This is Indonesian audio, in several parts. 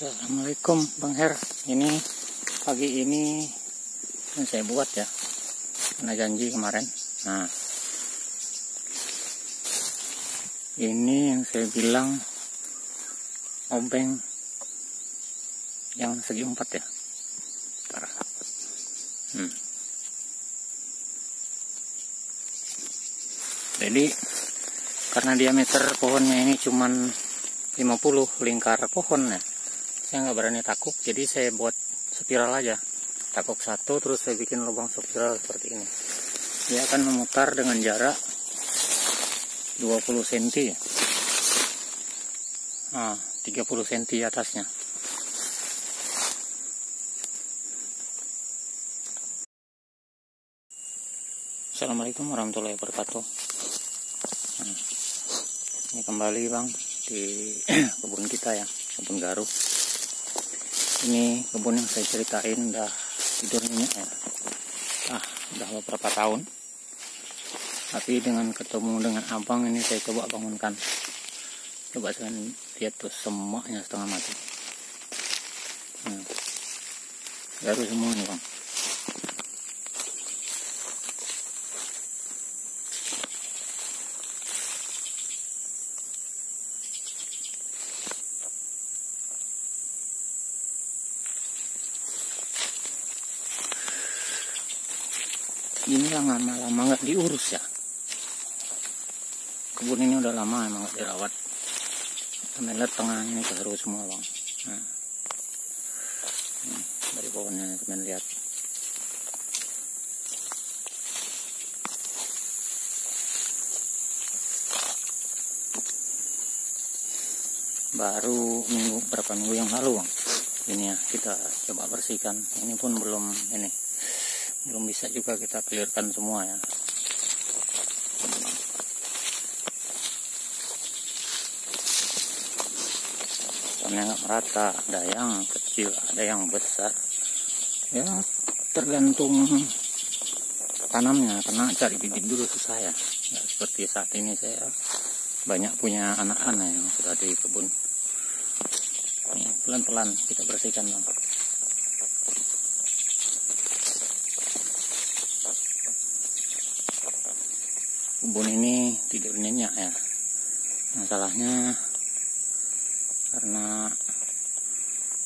Assalamualaikum Bang Her. Ini pagi ini yang saya buat ya. Karena janji kemarin. Nah. Ini yang saya bilang Obeng Yang segi empat ya. Hmm. Jadi Karena diameter pohonnya ini cuman 50 lingkar pohon ya saya nggak berani takuk jadi saya buat spiral aja. Takuk satu terus saya bikin lubang spiral seperti ini. Dia akan memutar dengan jarak 20 cm nah 30 cm atasnya. Assalamualaikum warahmatullahi wabarakatuh. Nah, ini kembali bang di kebun kita ya kebun garu ini kebun yang saya ceritain udah tidur minyak ya. Ah udah beberapa tahun. Tapi dengan ketemu dengan abang ini saya coba bangunkan. Coba saya lihat tuh semuanya setengah mati. Hmm. baru semua nih bang ini lama-lama nggak diurus ya. Kebun ini udah lama emang nggak dirawat. Sampai lihat tengahnya ini keseru semua bang. Nah. dari pohonnya teman lihat. Baru minggu berapa minggu yang lalu bang. Ini ya kita coba bersihkan. Ini pun belum ini belum bisa juga kita clearkan semua ya. Karena nggak merata ada yang kecil ada yang besar. Ya tergantung tanamnya karena cari bibit dulu susah ya. Nah, seperti saat ini saya banyak punya anak-anak yang sudah di kebun. Pelan-pelan kita bersihkan bang kebun ini tidur nyenyak ya. Masalahnya karena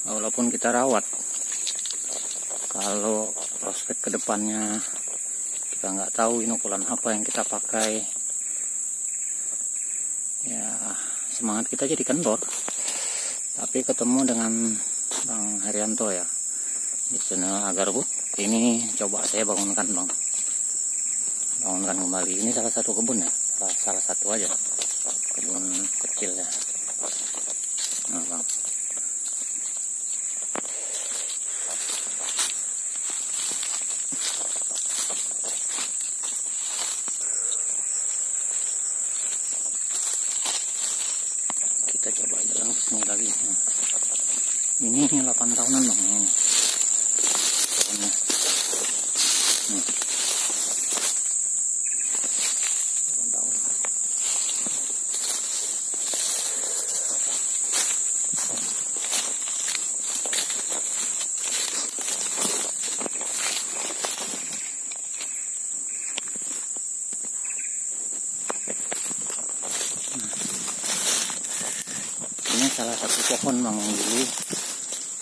walaupun kita rawat kalau prospek ke depannya kita nggak tahu inokulan apa yang kita pakai ya semangat kita jadi kendor. Tapi ketemu dengan Bang Haryanto ya di channel agar bu ini coba saya bangunkan bang bangunkan kembali. Ini salah satu kebun ya? Salah, salah satu aja. Kebun kecil ya. Nah, bang. kita coba jalan ke sini lagi. Ini 8 tahunan bang. Ini. Pohonnya hmm. ini salah satu pohon dulu.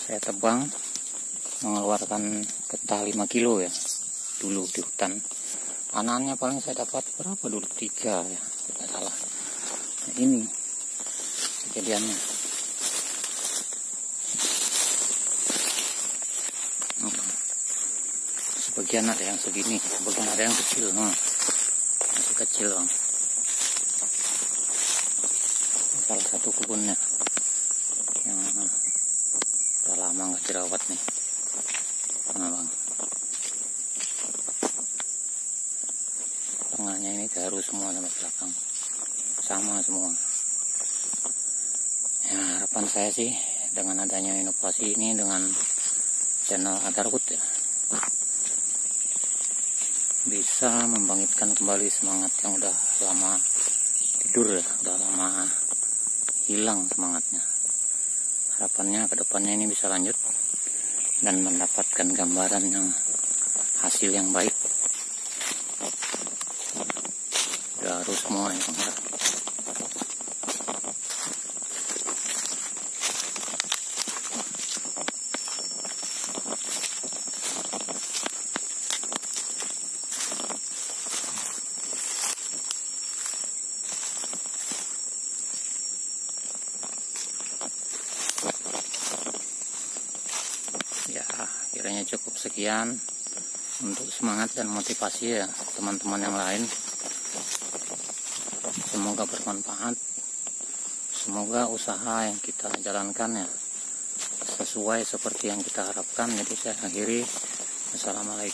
Saya tebang mengeluarkan getah 5 kilo ya dulu di hutan. Anannya paling saya dapat berapa dulu? Tiga ya tidak salah. Nah, ini kejadiannya. Sebagian ada yang segini sebagian ada yang kecil nah, masih kecil bang. Salah satu kebunnya udah lama nggak dirawat nih. Nah bang. Tengahnya ini garu semua sampai belakang. Sama semua. Ya harapan saya sih dengan adanya inovasi ini dengan channel Agarwood ya bisa membangkitkan kembali semangat yang udah lama tidur ya udah lama hilang semangatnya harapannya ke depannya ini bisa lanjut dan mendapatkan gambaran yang hasil yang baik. Harus semua ya ya kiranya cukup sekian untuk semangat dan motivasi ya teman-teman yang lain. Semoga bermanfaat. Semoga usaha yang kita jalankan ya sesuai seperti yang kita harapkan. Jadi saya akhiri. Assalamualaikum